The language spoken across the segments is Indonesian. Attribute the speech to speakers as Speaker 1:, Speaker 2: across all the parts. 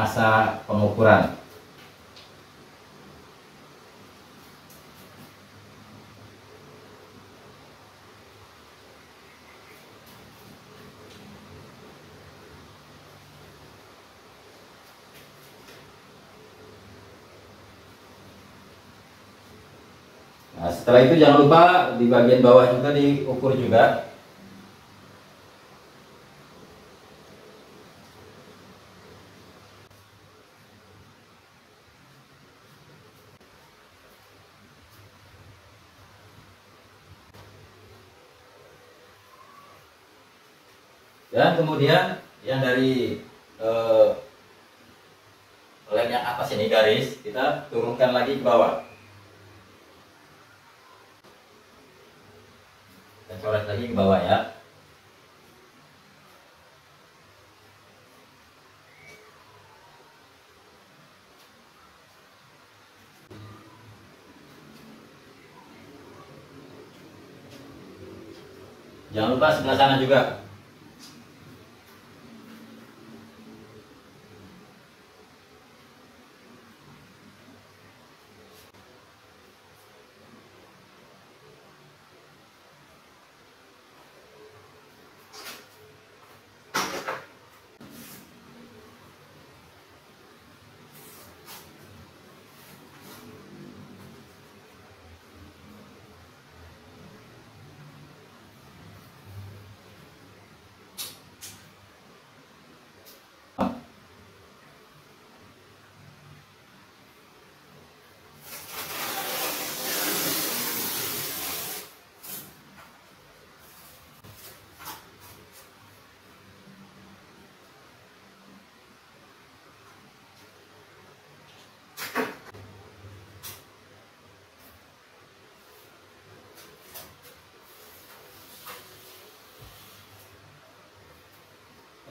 Speaker 1: masa pengukuran. Nah, setelah itu jangan lupa di bagian bawah juga diukur juga. Dan kemudian yang dari eh, lem yang atas ini garis kita turunkan lagi ke bawah. Kita coret lagi ke bawah ya. Jangan lupa sebelah sana juga.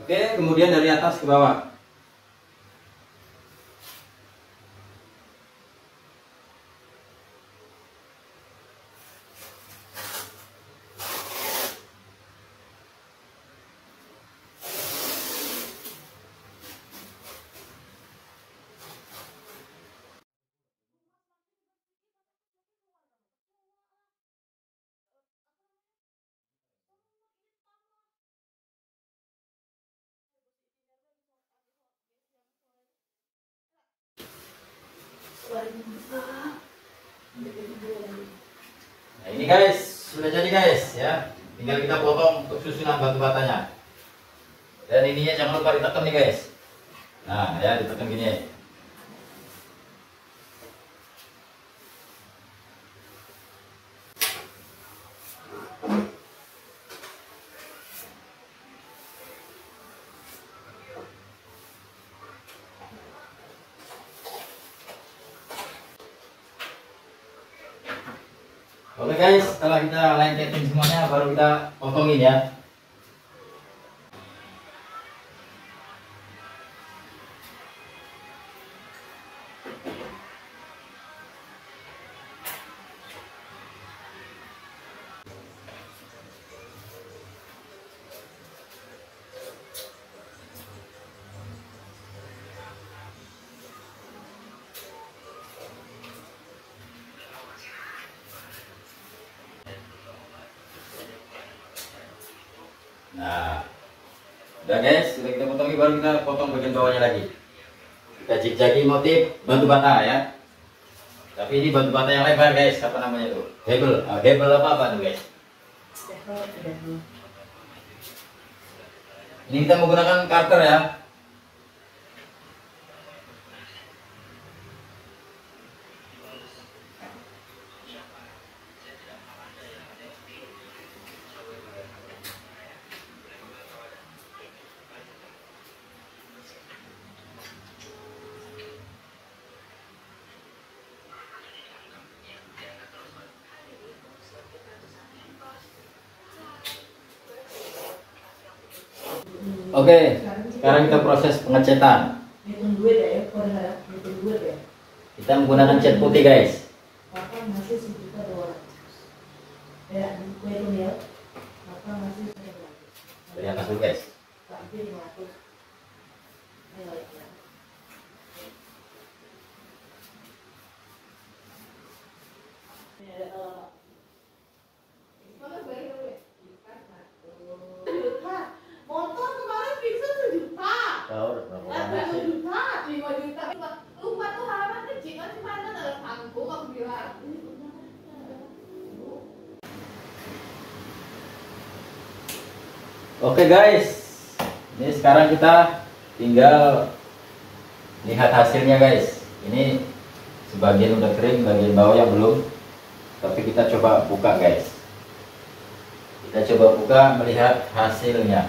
Speaker 1: Oke, kemudian dari atas ke bawah. Nah, ini guys, sudah jadi guys ya. Tinggal kita potong untuk susunan batu batanya. Dan ininya jangan lupa ditekan nih guys. Nah, ya ditekan gini. Oke guys, setelah kita lengketin semuanya baru kita potongin ya. Udah guys, sudah kita potong baru kita potong bagian bawahnya lagi. Kita zigzagi motif batu bata ya. Tapi ini batu bata yang lebar guys, apa namanya tuh? Hebel, ah, hebel apa apa tuh guys? Ini kita menggunakan karter ya. Oke, sekarang kita proses pengecetan.
Speaker 2: Ya, duit ya.
Speaker 1: Kita menggunakan cat putih guys. Oke guys, ini sekarang kita tinggal lihat hasilnya guys. Ini sebagian udah kering, bagian bawah yang belum. Tapi kita coba buka guys. Kita coba buka melihat hasilnya.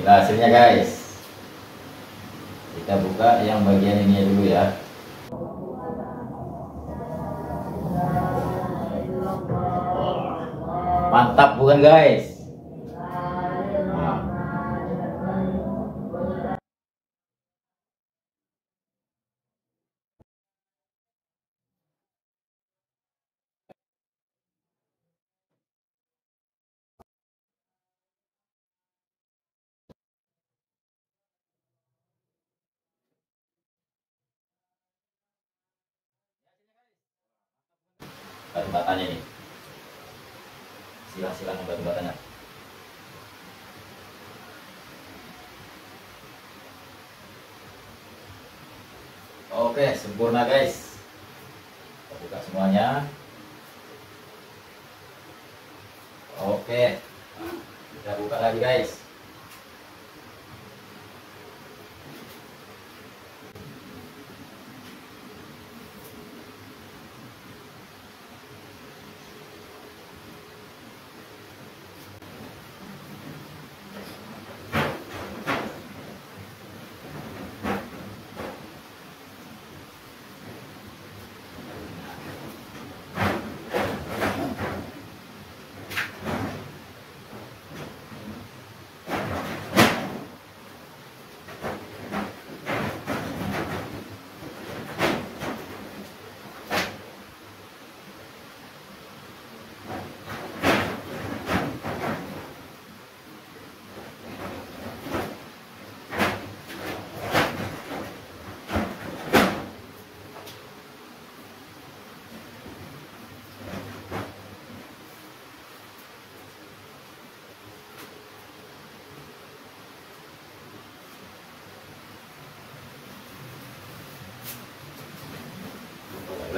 Speaker 1: Inilah hasilnya guys. Kita buka yang bagian ini dulu ya. Mantap bukan guys? Batu batanya nih silang-silang batu batanya oke sempurna guys. Kita buka semuanya. Oke. Kita buka lagi guys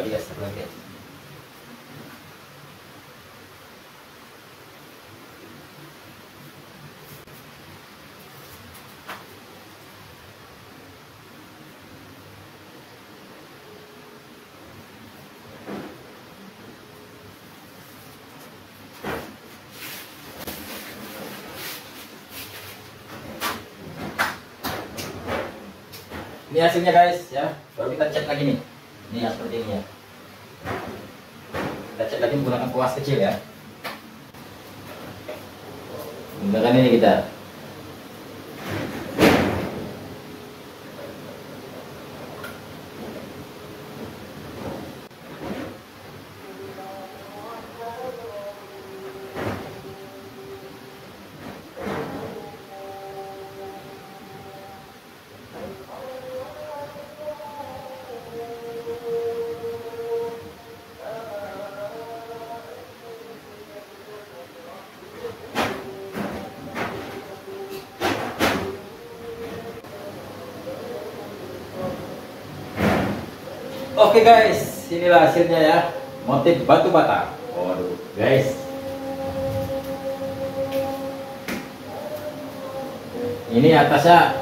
Speaker 1: lagi guys satu lagi ini hasilnya guys ya. Baru kita cek lagi nih ini yang seperti ini ya. Kita cek lagi menggunakan kuas kecil ya. Menggunakan ini kita Oke guys, inilah hasilnya ya. Motif batu bata. Waduh, guys. Ini atasnya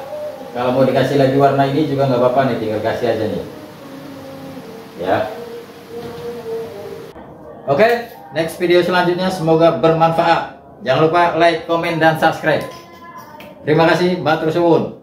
Speaker 1: kalau mau dikasih lagi warna ini juga nggak apa-apa nih, tinggal kasih aja nih. Ya. Oke, next video selanjutnya semoga bermanfaat. Jangan lupa like, komen, dan subscribe. Terima kasih, Batur Suwun.